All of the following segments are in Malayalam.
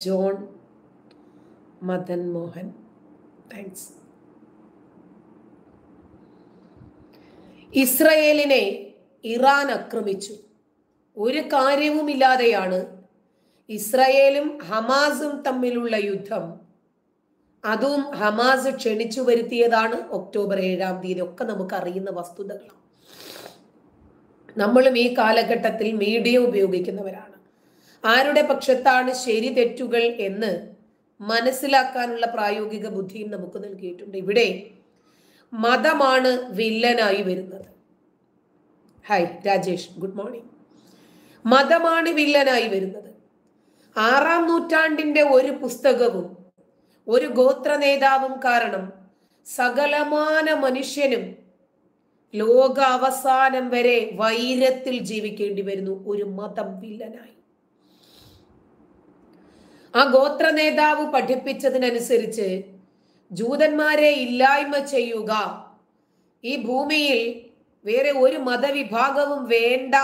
ജോൺ മദൻ മോഹൻ. താങ്ക്സ് ഇസ്രയേലിനെ ഇറാൻ ആക്രമിച്ചു. ഒരു കാര്യവുമില്ലാതെയാണ് ഇസ്രയേലും ഹമാസും തമ്മിലുള്ള യുദ്ധം. അതും ഹമാസ് ക്ഷണിച്ചു വരുത്തിയതാണ് ഒക്ടോബർ ഏഴാം തീയതി ഒക്കെ നമുക്ക് അറിയുന്ന വസ്തുതകളാണ് നമ്മളും ഈ കാലഘട്ടത്തിൽ മീഡിയ ഉപയോഗിക്കുന്നവരാണ്. ആരുടെ പക്ഷത്താണ് ശരി തെറ്റുകൾ എന്ന് മനസ്സിലാക്കാനുള്ള പ്രായോഗിക ബുദ്ധിയും നമുക്ക് നൽകിയിട്ടുണ്ട്. ഇവിടെ മതമാണ് വില്ലനായി വരുന്നത്. ഹായ് രാജേഷ് ഗുഡ് മോർണിംഗ് മതമാണ് വില്ലനായി വരുന്നത്. ആറാം നൂറ്റാണ്ടിന്റെ ഒരു പുസ്തകവും ഒരു ഗോത്ര നേതാവും കാരണം സകലമാന മനുഷ്യനും ലോക അവസാനം വരെ വൈരത്തിൽ ജീവിക്കേണ്ടി വരുന്നു ഒരു മതം വില്ലനായി. ആ ഗോത്ര നേതാവ് പഠിപ്പിച്ചതിനനുസരിച്ച് ജൂതന്മാരെ ഇല്ലായ്മ ചെയ്യുക. ഈ ഭൂമിയിൽ വേറെ ഒരു മതവിഭാഗവും വേണ്ട.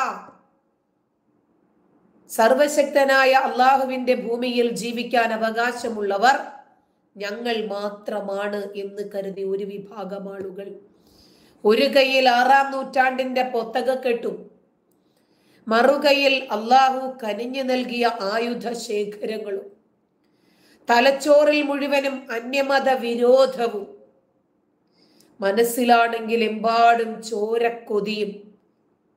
സർവശക്തനായ അള്ളാഹുവിന്റെ ഭൂമിയിൽ ജീവിക്കാൻ അവകാശമുള്ളവർ ഞങ്ങൾ മാത്രമാണ് എന്ന് കരുതി ഒരു വിഭാഗം ആളുകൾ. ഒരു കയ്യിൽ ആറാം നൂറ്റാണ്ടിന്റെ പൊത്തക കെട്ടും മറുകൈയിൽ അള്ളാഹു കനിഞ്ഞു നൽകിയ ആയുധ ശേഖരങ്ങളും തലച്ചോറിൽ മുഴുവനും അന്യമത വിരോധവും മനസ്സിലാണെങ്കിൽ എമ്പാടും ചോരക്കൊതിയും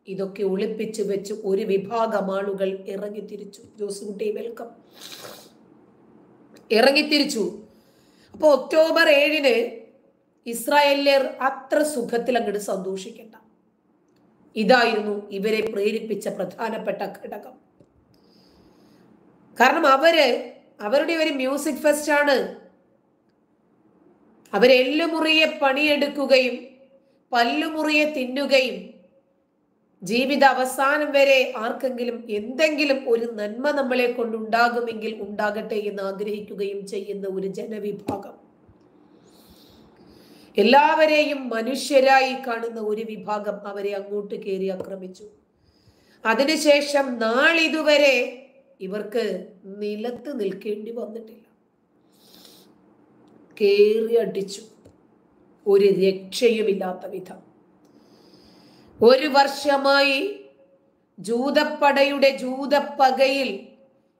ഇതൊക്കെ ഒളിപ്പിച്ചു വെച്ച് ഒരു വിഭാഗം ആളുകൾ ഇറങ്ങി തിരിച്ചു ജോസുകുട്ടി വെൽക്കം ഇറങ്ങി തിരിച്ചു അപ്പൊ ഒക്ടോബർ ഏഴിന് ഇസ്രായേലിയർ അത്ര സുഖത്തിൽ അങ്ങോട്ട് സന്തോഷിക്കണ്ട. ഇതായിരുന്നു ഇവരെ പ്രേരിപ്പിച്ച പ്രധാനപ്പെട്ട ഘടകം. കാരണം അവർ അവരുടെ ഒരു മ്യൂസിക് ഫെസ്റ്റ് ആണ്. അവരെല്ലുമുറിയെ പണിയെടുക്കുകയും പല്ലുമുറിയെ തിന്നുകയും ജീവിത അവസാനം വരെ ആർക്കെങ്കിലും എന്തെങ്കിലും ഒരു നന്മ നമ്മളെ കൊണ്ടുണ്ടാകുമെങ്കിൽ ഉണ്ടാകട്ടെ എന്ന് ആഗ്രഹിക്കുകയും ചെയ്യുന്ന ഒരു ജനവിഭാഗം. എല്ലാവരെയും മനുഷ്യരായി കാണുന്ന ഒരു വിഭാഗം അവരെ അങ്ങോട്ട് കയറി ആക്രമിച്ചു. അതിനുശേഷം നാളിതുവരെ ഇവർക്ക് നിലത്ത് നിൽക്കേണ്ടി വന്നിട്ടില്ല. കേറി അടിച്ചു. ഒരു രക്ഷയുമില്ലാത്ത വിധം. ഒരു വർഷമായി ജൂതപ്പടയുടെ ജൂതപ്പകയിൽ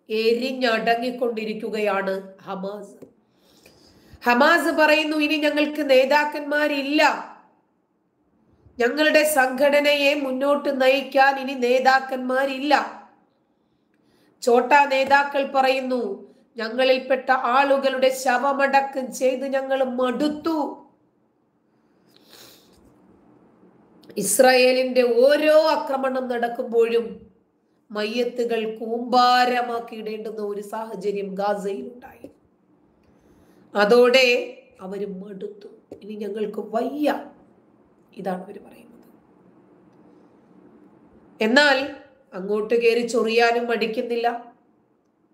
എരിഞ്ഞടങ്ങിക്കൊണ്ടിരിക്കുകയാണ് ഹമാസ്. ഹമാസ് പറയുന്നു ഇനി ഞങ്ങൾക്ക് നേതാക്കന്മാരില്ല. ഞങ്ങളുടെ സംഘടനയെ മുന്നോട്ട് നയിക്കാൻ ഇനി നേതാക്കന്മാരില്ല. ചോട്ടാ നേതാക്കൾ പറയുന്നു ഞങ്ങളിൽപ്പെട്ട ആളുകളുടെ ശവമടക്കം ചെയ്ത് ഞങ്ങൾ മടുത്തു. ഇസ്രായേലിന്റെ ഓരോ ആക്രമണം നടക്കുമ്പോഴും മയ്യത്തുകൾ കൂമ്പാരമാക്കിയിടേണ്ടുന്ന ഒരു സാഹചര്യം ഗാസയിൽ ഉണ്ടായി. അതോടെ അവർ മടുത്തു. ഇനി ഞങ്ങൾക്ക് വയ്യ ഇതാണ് അവർ പറയുന്നത്. എന്നാൽ അങ്ങോട്ട് കയറി ചൊറിയാനും മടിക്കുന്നില്ല.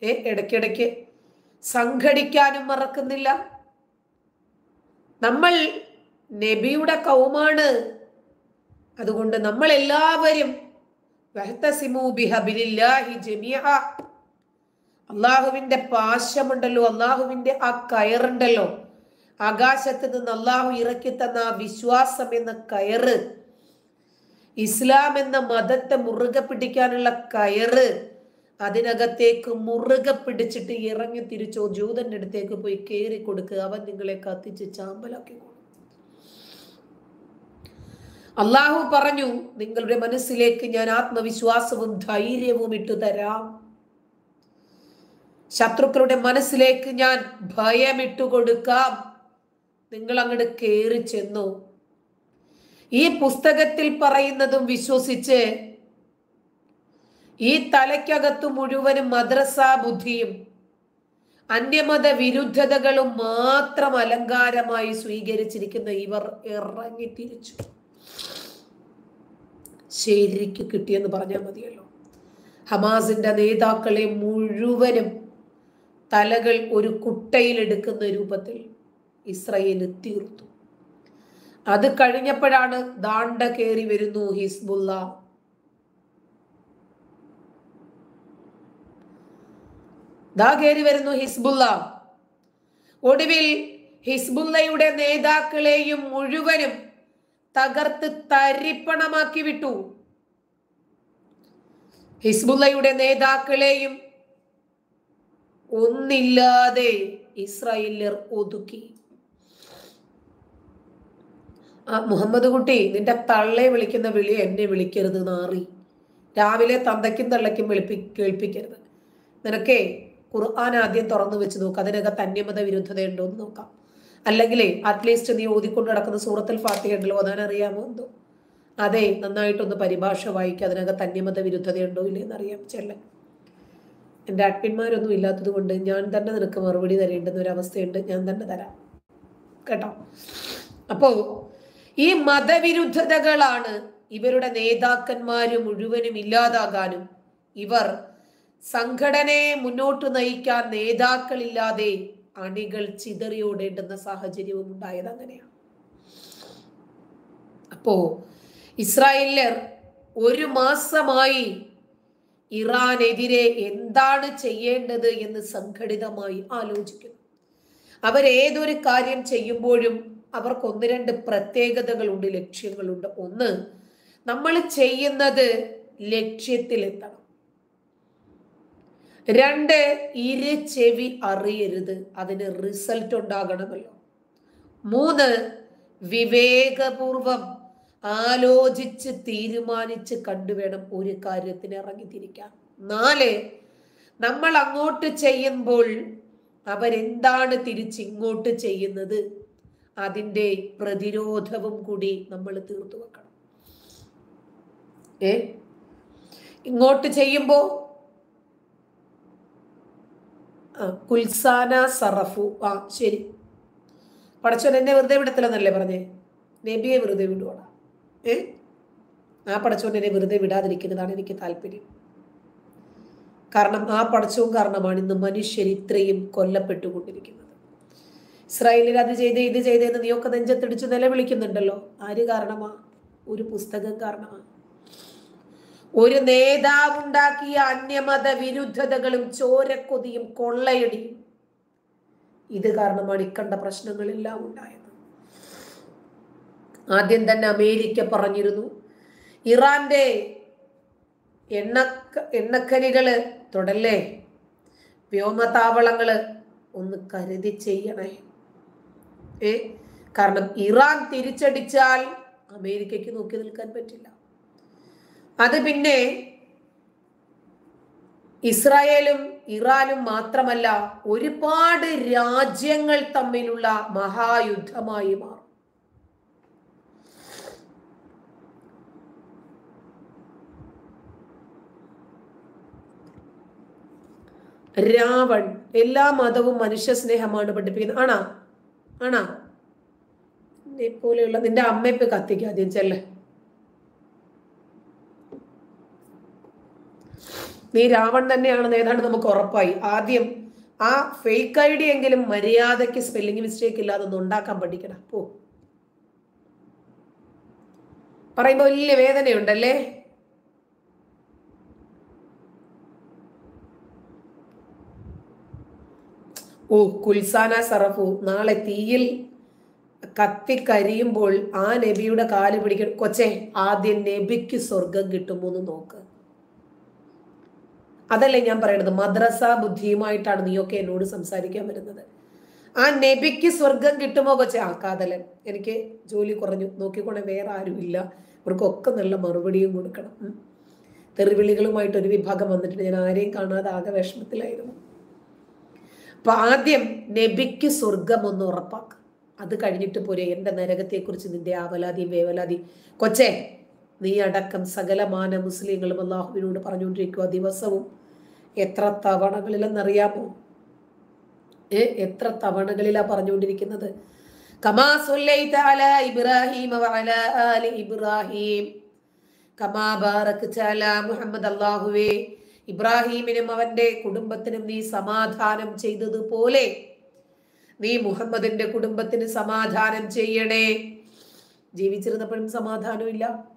ഏ ഇടയ്ക്കിടയ്ക്ക് സംഘടിക്കാനും മറക്കുന്നില്ല. നമ്മൾ നബിയുടെ കൗമാണ്. അതുകൊണ്ട് നമ്മൾ എല്ലാവരും അള്ളാഹുവിന്റെ പാശമുണ്ടല്ലോ അള്ളാഹുവിന്റെ ആ കയറുണ്ടല്ലോ. ആകാശത്ത് നിന്ന് അള്ളാഹു ഇറക്കി തന്ന ആ വിശ്വാസം എന്ന കയറ് ഇസ്ലാം എന്ന മതത്തെ മുറുകെ പിടിക്കാനുള്ള കയറ് അതിനകത്തേക്ക് മുറുകെ പിടിച്ചിട്ട് ഇറങ്ങി തിരിച്ചോ ജൂതന്റെ അടുത്തേക്ക് പോയി കയറി കൊടുക്കുക അവൻ നിങ്ങളെ കത്തിച്ച് ചാമ്പലാക്കി അള്ളാഹു പറഞ്ഞു നിങ്ങളുടെ മനസ്സിലേക്ക് ഞാൻ ആത്മവിശ്വാസവും ധൈര്യവും ഇട്ടു തരാം. ശത്രുക്കളുടെ മനസ്സിലേക്ക് ഞാൻ ഭയമിട്ടു കൊടുക്കാം നിങ്ങൾ അങ്ങോട്ട് കയറി ചെന്നു. ഈ പുസ്തകത്തിൽ പറയുന്നതും വിശ്വസിച്ച് ഈ തലയ്ക്കകത്തു മുഴുവനും മദ്രസ ബുദ്ധിയും അന്യമത വിരുദ്ധതകളും മാത്രം അലങ്കാരമായി സ്വീകരിച്ചിരിക്കുന്ന ഇവർ ഇറങ്ങി തിരിച്ചു ശരിക്ക് കിട്ടിയെന്ന് പറഞ്ഞാൽ മതിയല്ലോ. ഹമാസിന്റെ നേതാക്കളെ മുഴുവനും തലകൾ ഒരു കുട്ടയിലെടുക്കുന്ന രൂപത്തിൽ ഇസ്രയേൽ തീർത്തു. അത് കഴിഞ്ഞപ്പോഴാണ് ദാണ്ട കയറി വരുന്നു ഹിസ്ബുല്ല. ദാ കയറി വരുന്നു ഹിസ്ബുല്ല. ഒടുവിൽ ഹിസ്ബുല്ലയുടെ നേതാക്കളെയും മുഴുവനും തകർത്ത് തരിപ്പണമാക്കി വിട്ടു. ഹിസ്ബുല്ലയുടെ നേതാക്കളെയും ഒന്നില്ലാതെ ഇസ്രായേലിയർ ഒതുക്കി. ആ മുഹമ്മദ് കുട്ടി നിന്റെ തള്ളയെ വിളിക്കുന്ന വിളി എന്നെ വിളിക്കരുത് നാറി. രാവിലെ തന്തയ്ക്കും തള്ളയ്ക്കും വിളിപ്പി കേൾപ്പിക്കരുത്. നിനക്കേ ഖുർആൻ ആദ്യം തുറന്നു വെച്ച് നോക്ക്. അതിനകത്ത് അന്യമത വിരുദ്ധതയുണ്ടോ എന്ന് നോക്കാം. അല്ലെങ്കിൽ അറ്റ്ലീസ്റ്റ് നീ ഓതിക്കൊണ്ട് നടക്കുന്ന സൂറത്തിൽ ഫാത്തിഹ ഉണ്ടല്ലോ ഓതാൻ അറിയാമോ എന്തോ? അതെ നന്നായിട്ടൊന്ന് പരിഭാഷ വായിക്കുക അതിനകത്ത് അന്യമത വിരുദ്ധതയുണ്ടോ ഉണ്ടോ അറിയാം ചെല്ല എന്റെ അഡ്മിന്മാരൊന്നും ഇല്ലാത്തത് കൊണ്ട് ഞാൻ തന്നെ നിനക്ക് മറുപടി തരേണ്ടുന്ന ഒരു അവസ്ഥയുണ്ട്. ഞാൻ തന്നെ തരാം. കേട്ടോ? അപ്പോ ഈ മതവിരുദ്ധതകളാണ് ഇവരുടെ നേതാക്കന്മാര് മുഴുവനും ഇല്ലാതാകാനും ഇവർ സംഘടനയെ മുന്നോട്ട് നയിക്കാൻ നേതാക്കളില്ലാതെ അണികൾ ചിതറിയോടേണ്ടുന്ന സാഹചര്യവും ഉണ്ടായത് അങ്ങനെയാണ്. അപ്പോ ഇസ്രായേലർ ഒരു മാസമായി ഇറാനെതിരെ എന്താണ് ചെയ്യേണ്ടത് എന്ന് സംഘടിതമായി ആലോചിക്കുന്നു. അവരേതൊരു കാര്യം ചെയ്യുമ്പോഴും അവർക്ക് ഒന്ന് രണ്ട് പ്രത്യേകതകളുണ്ട് ലക്ഷ്യങ്ങളുണ്ട് ഒന്ന് നമ്മൾ ചെയ്യുന്നത് ലക്ഷ്യത്തിലെത്തണം. രണ്ട് ഇരു ചെവി അറിയരുത് അതിന് റിസൾട്ട് ഉണ്ടാകണമല്ലോ. മൂന്ന് വിവേകപൂർവം ആലോചിച്ച് തീരുമാനിച്ച് കണ്ടുവേണം ഒരു കാര്യത്തിന് ഇറങ്ങിത്തിരിക്കാൻ. നാല് നമ്മൾ അങ്ങോട്ട് ചെയ്യുമ്പോൾ അവരെന്താണ് തിരിച്ചിങ്ങോട്ട് ചെയ്യുന്നത്? അതിന്റെ പ്രതിരോധവും കൂടി നമ്മൾ തീർത്തു വെക്കണം. ഏ? ഇങ്ങോട്ട് ചെയ്യുമ്പോൾ കുൽസാന സറഫു. ആ ശരി. പടച്ചോൻ എന്നെ വെറുതെ വിടത്തില്ലെന്നല്ലേ പറഞ്ഞേ? നബിയെ വെറുതെ വിടുവാണ് ഏ? ആ പടച്ചോൻ എന്നെ വെറുതെ വിടാതിരിക്കുന്നതാണ് എനിക്ക് താല്പര്യം. കാരണം ആ പടച്ചവും കാരണമാണ് ഇന്ന് മനുഷ്യർ ഇത്രയും കൊല്ലപ്പെട്ടുകൊണ്ടിരിക്കുന്നത്. ഇസ്രായേലിൽ അത് ചെയ്ത് ഇത് ചെയ്തെന്ന് നീയൊക്കെ നെഞ്ചത്തിടിച്ച് നിലവിളിക്കുന്നുണ്ടല്ലോ. ആര് കാരണമാ? ഒരു പുസ്തകം കാരണമാണ് ഒരു നേതാവുണ്ടാക്കിയ അന്യമത വിരുദ്ധതകളും ചോരക്കൊതിയും കൊള്ളയടിയും. ഇത് കാരണമാണ് ഇക്കണ്ട പ്രശ്നങ്ങളെല്ലാം ഉണ്ടായത്. ആദ്യം തന്നെ അമേരിക്ക പറഞ്ഞിരുന്നു. ഇറാന്റെ എണ്ണ എണ്ണക്കനികൾ വ്യോമ വ്യോമതാവളങ്ങൾ ഒന്ന് കരുതി ചെയ്യണേ. ഏ? കാരണം ഇറാൻ തിരിച്ചടിച്ചാൽ അമേരിക്കയ്ക്ക് നോക്കി നിൽക്കാൻ പറ്റില്ല. അത് പിന്നെ ഇസ്രായേലും ഇറാനും മാത്രമല്ല ഒരുപാട് രാജ്യങ്ങൾ തമ്മിലുള്ള മഹായുദ്ധമായി മാറും. രാവൺ എല്ലാ മതവും മനുഷ്യ സ്നേഹമാണ് പഠിപ്പിക്കുന്നത്. ആണാ? ആണാ? നീ പോലെയുള്ള നിന്റെ അമ്മയപ്പ് കത്തിക്കുക ആദ്യം ചെല്ലേ. നീ രാവൺ തന്നെയാണെന്ന് ഏതാണ്ട് നമുക്ക് ഉറപ്പായി. ആദ്യം ആ ഫേക്ക് ഐ ഡി എങ്കിലും മര്യാദയ്ക്ക് സ്പെല്ലിംഗ് മിസ്റ്റേക്ക് ഇല്ലാതെ ഒന്ന് ഉണ്ടാക്കാൻ പഠിക്കണം. പോ. പറയുമ്പോ വലിയ വേദനയുണ്ടല്ലേ? ഓ കുൽസാന സറഫു നാളെ തീയിൽ കത്തിക്കരിയുമ്പോൾ ആ നബിയുടെ കാൽ പിടിക്കണം കൊച്ചെ ആദ്യം നബിക്ക് സ്വർഗം കിട്ടുമോ എന്ന് നോക്ക്. അതല്ലേ ഞാൻ പറയണത്? മദ്രസ ബുദ്ധിയുമായിട്ടാണ് നീയൊക്കെ എന്നോട് സംസാരിക്കാൻ വരുന്നത്. ആ നബിക്ക് സ്വർഗം കിട്ടുമോ കൊച്ചെ? ആ കാതലൻ. എനിക്ക് ജോലി കുറഞ്ഞു. നോക്കിക്കോണെ വേറെ ആരുമില്ല ഇവർക്കൊക്കെ നല്ല മറുപടിയും കൊടുക്കണം. തെറിവിളികളുമായിട്ട് ഒരു വിഭാഗം വന്നിട്ടുണ്ട്. ഞാൻ ആരെയും കാണാതെ ആകെ വിഷമത്തിലായിരുന്നു. അപ്പൊ ആദ്യം നബിക്ക് സ്വർഗം ഒന്ന് ഉറപ്പാക്കുക അത് കഴിഞ്ഞിട്ട് പോരെ എന്റെ നരകത്തെക്കുറിച്ച് നിന്റെ ആവലാതി വേവലാതി. കൊച്ചേ നീ അടക്കം സകലമാന മുസ്ലിങ്ങളും അള്ളാഹുവിനോട് പറഞ്ഞുകൊണ്ടിരിക്കുക ദിവസവും. എത്ര തവണകളിലെന്നറിയാമോ? ഏ എത്ര തവണകളിലാ പറഞ്ഞുകൊണ്ടിരിക്കുന്നത്? കമാ ഇബ്രാഹിം ആലി ഇബ്രാഹിം. കമാ ബാറക്ത അലാ മുഹമ്മദ് അല്ലാഹുവേ. ഇബ്രാഹീമിനും അവന്റെ കുടുംബത്തിനും നീ സമാധാനം ചെയ്തതുപോലെ നീ മുഹമ്മദിന്റെ കുടുംബത്തിന് സമാധാനം ചെയ്യണേ. ജീവിച്ചിരുന്നപ്പോഴും സമാധാനമില്ല.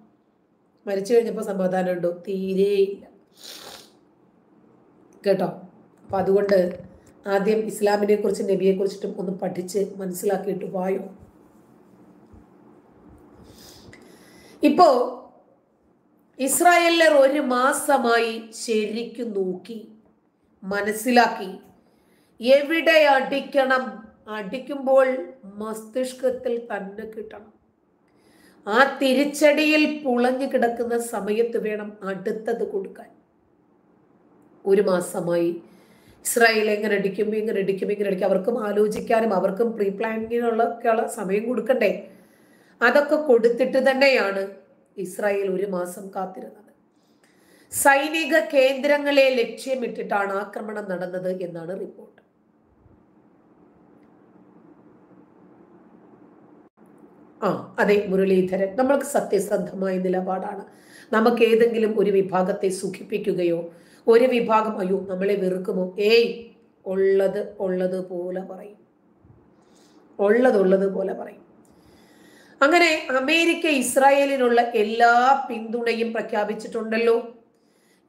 മരിച്ചു കഴിഞ്ഞപ്പോൾ സമാധാനം ഉണ്ടോ? തീരെയില്ല കേട്ടോ? അപ്പം അതുകൊണ്ട് ആദ്യം ഇസ്ലാമിനെ കുറിച്ച് നബിയെ കുറിച്ചിട്ടും ഒന്ന് പഠിച്ച് മനസ്സിലാക്കിയിട്ട് വായോ? ഇപ്പോ ഇസ്രായേലിൽ ഒരു മാസമായി ശരിക്കും നോക്കി മനസ്സിലാക്കി. എവിടെ അടിക്കണം? അടിക്കുമ്പോൾ മസ്തിഷ്കത്തിൽ തന്നെ കിട്ടണം. ആ തിരിച്ചടിയിൽ പുളഞ്ഞു കിടക്കുന്ന സമയത്ത് വേണം അടുത്തത് കൊടുക്കാൻ. ഒരു മാസമായി ഇസ്രായേൽ എങ്ങനെ അടിക്കും ഇങ്ങനെ അടിക്കും ഇങ്ങനെ അടിക്കും? അവർക്കും ആലോചിക്കാനും അവർക്കും പ്രീ പ്ലാനിങ്ങിനുള്ള സമയം കൊടുക്കണ്ടേ? അതൊക്കെ കൊടുത്തിട്ട് തന്നെയാണ് ഇസ്രായേൽ ഒരു മാസം കാത്തിരുന്നത്. സൈനിക കേന്ദ്രങ്ങളെ ലക്ഷ്യമിട്ടിട്ടാണ് ആക്രമണം നടന്നത് എന്നാണ് റിപ്പോർട്ട്. ആ അതെ മുരളീധരൻ. നമ്മൾക്ക് സത്യസന്ധമായ നിലപാടാണ്. നമുക്ക് ഏതെങ്കിലും ഒരു വിഭാഗത്തെ സുഖിപ്പിക്കുകയോ ഒരു വിഭാഗം അയ്യോ നമ്മളെ വെറുക്കുമോ? ഏയ് ഉള്ളത് ഉള്ളത് പോലെ പറയും. ഉള്ളത് ഉള്ളത് പോലെ പറയും. അങ്ങനെ അമേരിക്ക ഇസ്രായേലിനുള്ള എല്ലാ പിന്തുണയും പ്രഖ്യാപിച്ചിട്ടുണ്ടല്ലോ.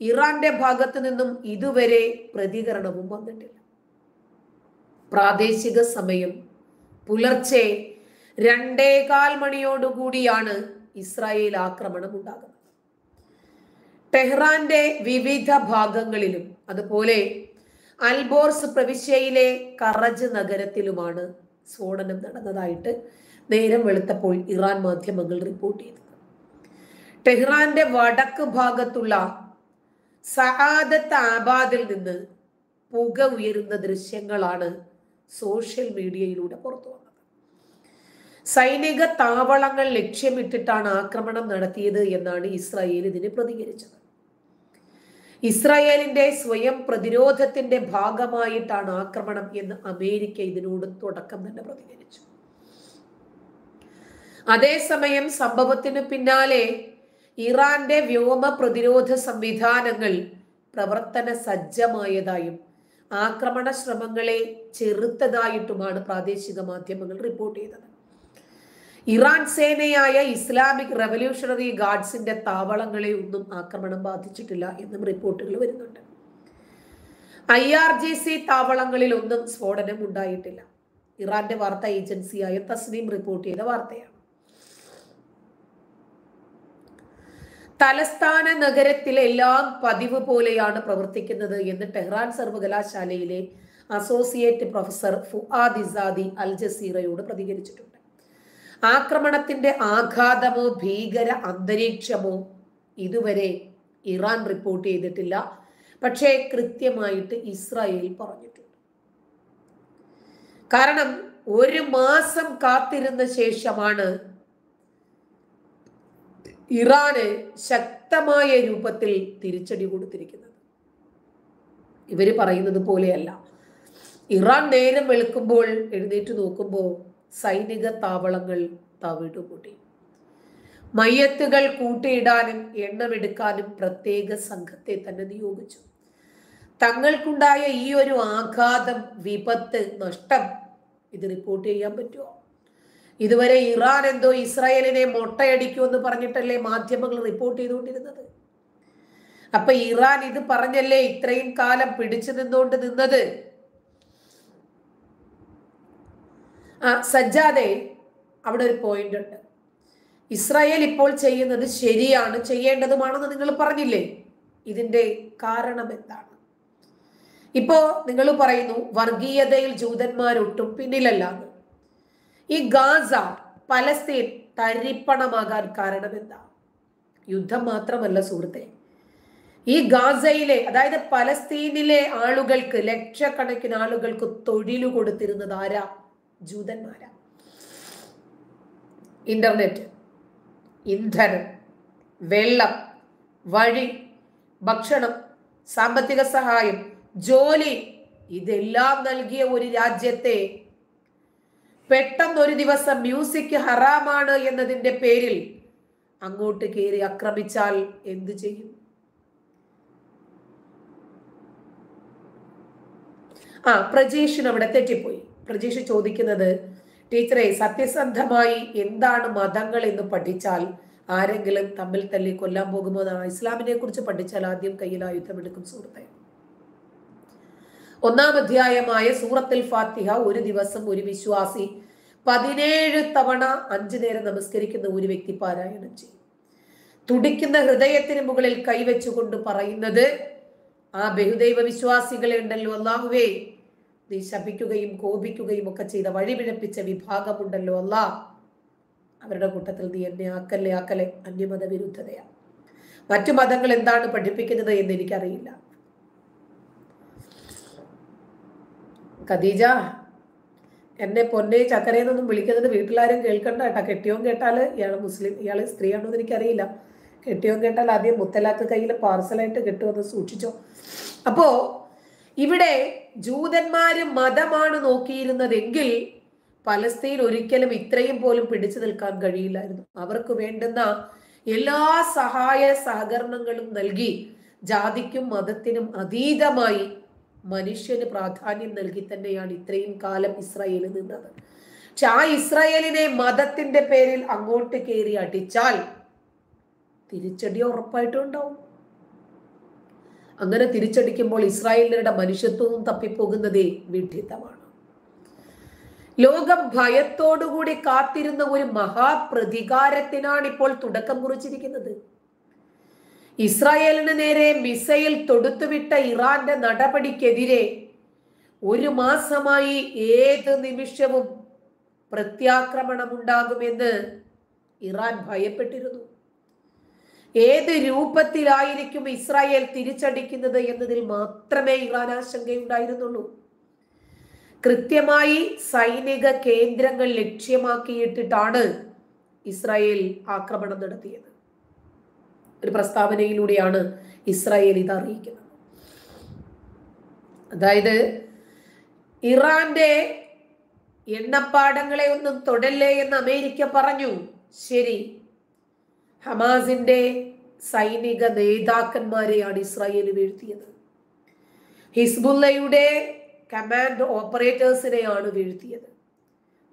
ഇറാന്റെ ഭാഗത്ത് നിന്നും ഇതുവരെ പ്രതികരണവും വന്നിട്ടില്ല. പ്രാദേശിക സമയം പുലർച്ചെ രണ്ടേകാൽ മണിയോടുകൂടിയാണ് ഇസ്രായേൽ ആക്രമണം ഉണ്ടാകുന്നത്. ടെഹ്റാന്റെ വിവിധ ഭാഗങ്ങളിലും അതുപോലെ അൽബോർസ് പ്രവിശ്യയിലെ കറജ് നഗരത്തിലുമാണ് സ്ഫോടനം നടന്നതായിട്ട് നേരം വെളുത്തപ്പോൾ ഇറാൻ മാധ്യമങ്ങൾ റിപ്പോർട്ട് ചെയ്തു. ടെഹ്റാന്റെ വടക്ക് ഭാഗത്തുള്ള സഹാദത്ത് ആബാദിൽ നിന്ന് പുക ഉയരുന്ന ദൃശ്യങ്ങളാണ് സോഷ്യൽ മീഡിയയിലൂടെ പുറത്തു വന്നത്. സൈനിക താവളങ്ങൾ ലക്ഷ്യമിട്ടിട്ടാണ് ആക്രമണം നടത്തിയത് എന്നാണ് ഇസ്രായേൽ ഇതിന് പ്രതികരിച്ചത്. ഇസ്രായേലിന്റെ സ്വയം പ്രതിരോധത്തിന്റെ ഭാഗമായിട്ടാണ് ആക്രമണം എന്ന് അമേരിക്ക ഇതിനോട് തുടക്കം തന്നെ പ്രതികരിച്ചു. അതേസമയം സംഭവത്തിന് പിന്നാലെ ഇറാന്റെ വ്യോമ പ്രതിരോധ സംവിധാനങ്ങൾ പ്രവർത്തന സജ്ജമായതായും ആക്രമണ ശ്രമങ്ങളെ ചെറുത്തതായിട്ടുമാണ് പ്രാദേശിക മാധ്യമങ്ങൾ റിപ്പോർട്ട് ചെയ്തത്. ഇറാൻ സേനയായ ഇസ്ലാമിക് റവല്യൂഷണറി ഗാർഡ്സിന്റെ താവളങ്ങളെ ഒന്നും ആക്രമണം ബാധിച്ചിട്ടില്ല എന്നും റിപ്പോർട്ടുകൾ വരുന്നുണ്ട്. ഐ ആർ ജി സി താവളങ്ങളിൽ ഒന്നും സ്ഫോടനം ഉണ്ടായിട്ടില്ല. ഇറാന്റെ വാർത്താ ഏജൻസിയായ തസ്നീം റിപ്പോർട്ട് ചെയ്ത വാർത്തയാണ്. തലസ്ഥാന നഗരത്തിലെല്ലാം പതിവ് പോലെയാണ് പ്രവർത്തിക്കുന്നത് എന്ന് ടെഹ്റാൻ സർവകലാശാലയിലെ associate professor Fuad Izadi Al ജസീറയോട് പ്രതികരിച്ചിട്ടുണ്ട്. ആക്രമണത്തിന്റെ ആഘാതമോ ഭീകര അന്തരീക്ഷമോ ഇതുവരെ ഇറാൻ റിപ്പോർട്ട് ചെയ്തിട്ടില്ല. പക്ഷേ കൃത്യമായിട്ട് ഇസ്രായേൽ പറഞ്ഞിട്ടുണ്ട്. കാരണം ഒരു മാസം കാത്തിരുന്ന ശേഷമാണ് ഇറാന് ശക്തമായ രൂപത്തിൽ തിരിച്ചടി കൊടുത്തിരിക്കുന്നത്. ഇവർ പറയുന്നത് പോലെയല്ല. ഇറാൻ നേരം വെളുക്കുമ്പോൾ എഴുന്നേറ്റ് നോക്കുമ്പോൾ സൈനിക താവളങ്ങൾ തവിടുപൊടി മയ്യത്തുകൾ കൂട്ടിയിടാനും എണ്ണമെടുക്കാനും പ്രത്യേക സംഘത്തെ തന്നെ നിയോഗിച്ചു. തങ്ങൾക്കുണ്ടായ ഈ ഒരു ആഘാതം വിപത്ത് നഷ്ടം ഇത് റിപ്പോർട്ട് ചെയ്യാൻ പറ്റുമോ ഇതുവരെ ഇറാൻ എന്തോ ഇസ്രായേലിനെ മൊട്ടയടിക്കുമെന്ന് പറഞ്ഞിട്ടല്ലേ മാധ്യമങ്ങൾ റിപ്പോർട്ട് ചെയ്തുകൊണ്ടിരുന്നത്. അപ്പൊ ഇറാൻ ഇത് പറഞ്ഞല്ലേ ഇത്രയും കാലം പിടിച്ചു നിന്നുകൊണ്ട് നിന്നത്? ആ സജ്ജാതെ അവിടെ ഒരു പോയിന്റ് ഉണ്ട്. ഇസ്രായേൽ ഇപ്പോൾ ചെയ്യുന്നത് ശരിയാണ് ചെയ്യേണ്ടതുമാണെന്ന് നിങ്ങൾ പറഞ്ഞില്ലേ? ഇതിന്റെ കാരണം എന്താണ്? ഇപ്പോ നിങ്ങൾ പറയുന്നു വർഗീയതയിൽ ജൂതന്മാരൊട്ടും പിന്നിലല്ല എന്ന് ഈ ഗാസ പലസ്തീൻ തരിപ്പണമാകാൻ കാരണം എന്താ? യുദ്ധം മാത്രമല്ല സുഹൃത്തെ. ഈ ഗാസയിലെ അതായത് പലസ്തീനിലെ ആളുകൾക്ക് ലക്ഷക്കണക്കിന് ആളുകൾക്ക് തൊഴിൽ കൊടുത്തിരുന്നത് ആരാ? ജൂതന്മാരാ. ഇന്റർനെറ്റ് ഇന്ധനം വെള്ളം വഴി ഭക്ഷണം സാമ്പത്തിക സഹായം ജോലി ഇതെല്ലാം നൽകിയ ഒരു രാജ്യത്തെ പെട്ടെന്ന് ഒരു ദിവസം മ്യൂസിക് ഹറാമാണ് എന്നതിന്റെ പേരിൽ അങ്ങോട്ട് കയറി ആക്രമിച്ചാൽ എന്തു ചെയ്യും? ആ പ്രജേഷിന് അവിടെ തെറ്റിപ്പോയി. പ്രജേഷ് ചോദിക്കുന്നത് ടീച്ചറെ സത്യസന്ധമായി എന്താണ് മതങ്ങൾ എന്ന് പഠിച്ചാൽ ആരെങ്കിലും തമ്മിൽ തല്ലി കൊല്ലാൻ പോകുമോ? എന്നാണ് ഇസ്ലാമിനെ കുറിച്ച് പഠിച്ചാൽ ആദ്യം കയ്യിൽ ആയുധം എടുക്കും സുഹൃത്തെ. ഒന്നാം അധ്യായമായ സൂറത്തിൽ ഫാത്തിഹ ഒരു ദിവസം ഒരു വിശ്വാസി പതിനേഴ് തവണ അഞ്ചു നേരം നമസ്കരിക്കുന്ന ഒരു വ്യക്തി പാരായണം ചെയ്യും. തുടിക്കുന്ന ഹൃദയത്തിന് മുകളിൽ കൈവച്ചുകൊണ്ട് പറയുന്നത് ആ ബഹുദൈവ വിശ്വാസികളെ ഉണ്ടല്ലോ അള്ളാഹുവേ നീ ശപിക്കുകയും കോപിക്കുകയും ഒക്കെ ചെയ്ത വഴിപിഴപ്പിച്ച വിഭാഗമുണ്ടല്ലോ അല്ല അവരുടെ കൂട്ടത്തിൽ നീ എന്നെ ആക്കല്ലേ ആക്കലെ അന്യമത വിരുദ്ധതയാണ് മറ്റു മതങ്ങൾ എന്താണ് പഠിപ്പിക്കുന്നത് എന്ന് എനിക്കറിയില്ല. ഖദീജ എന്നെ പൊന്നെ ചക്കരയെന്നൊന്നും വിളിക്കുന്നത് വീട്ടിലാരും കേൾക്കണ്ട കേട്ടാ. കെട്ടിയോൻ കേട്ടാൽ ഇയാൾ മുസ്ലിം ഇയാൾ സ്ത്രീയാണോ എന്ന് എനിക്കറിയില്ല. കെട്ടിയോൻ കേട്ടാൽ ആദ്യം മുത്തലാക്ക് കയ്യിൽ പാർസലായിട്ട് കിട്ടുമെന്ന് സൂക്ഷിച്ചോ. അപ്പോ ഇവിടെ ജൂതന്മാര് മതമാണ് നോക്കിയിരുന്നതെങ്കിൽ പലസ്തീൻ ഒരിക്കലും ഇത്രയും പോലും പിടിച്ചു നിൽക്കാൻ കഴിയില്ലായിരുന്നു. അവർക്ക് വേണ്ടുന്ന എല്ലാ സഹായ സഹകരണങ്ങളും നൽകി ജാതിക്കും മതത്തിനും അതീതമായി മനുഷ്യന് പ്രാധാന്യം നൽകി തന്നെയാണ് ഇത്രയും കാലം ഇസ്രായേൽ നിന്നത്. പക്ഷെ ആ ഇസ്രായേലിനെ മതത്തിന്റെ പേരിൽ അങ്ങോട്ട് കയറി അടിച്ചാൽ തിരിച്ചടി ഉറപ്പായിട്ടും ഉണ്ടാവും. അങ്ങനെ തിരിച്ചടിക്കുമ്പോൾ ഇസ്രായേലിനരുടെ മനുഷ്യത്വവും തപ്പിപ്പോകുന്നതേ വിഡിത്തമാണ്. ലോകം ഭയത്തോടുകൂടി കാത്തിരുന്ന ഒരു മഹാപ്രതികാരത്തിനാണ് ഇപ്പോൾ തുടക്കം കുറിച്ചിരിക്കുന്നത്. ഇസ്രായേലിന് നേരെ മിസൈൽ തൊടുത്തുവിട്ട ഇറാന്റെ നടപടിക്കെതിരെ ഒരു മാസമായി ഏത് നിമിഷവും പ്രത്യാക്രമണമുണ്ടാകുമെന്ന് ഇറാൻ ഭയപ്പെട്ടിരുന്നു. ഏത് രൂപത്തിലായിരിക്കും ഇസ്രായേൽ തിരിച്ചടിക്കുന്നത് എന്നതിൽ മാത്രമേ ഇറാൻ ആശങ്കയുണ്ടായിരുന്നുള്ളൂ. കൃത്യമായി സൈനിക കേന്ദ്രങ്ങൾ ലക്ഷ്യമാക്കിയിട്ടിട്ടാണ് ഇസ്രായേൽ ആക്രമണം നടത്തിയത്. ഒരു പ്രസ്താവനയിലൂടെയാണ് ഇസ്രായേൽ ഇത് അറിയിക്കുന്നത്. അതായത് ഇറാന്റെ എണ്ണപ്പാടങ്ങളെ ഒന്നും തൊടല്ലേ എന്ന് അമേരിക്ക പറഞ്ഞു. ശരി. ഹമാസിന്റെ സൈനിക നേതാക്കന്മാരെയാണ് ഇസ്രായേൽ വീഴ്ത്തിയത്. ഹിസ്ബുല്ലയുടെ കമാൻഡ് ഓപ്പറേറ്റേഴ്സിനെയാണ് വീഴ്ത്തിയത്.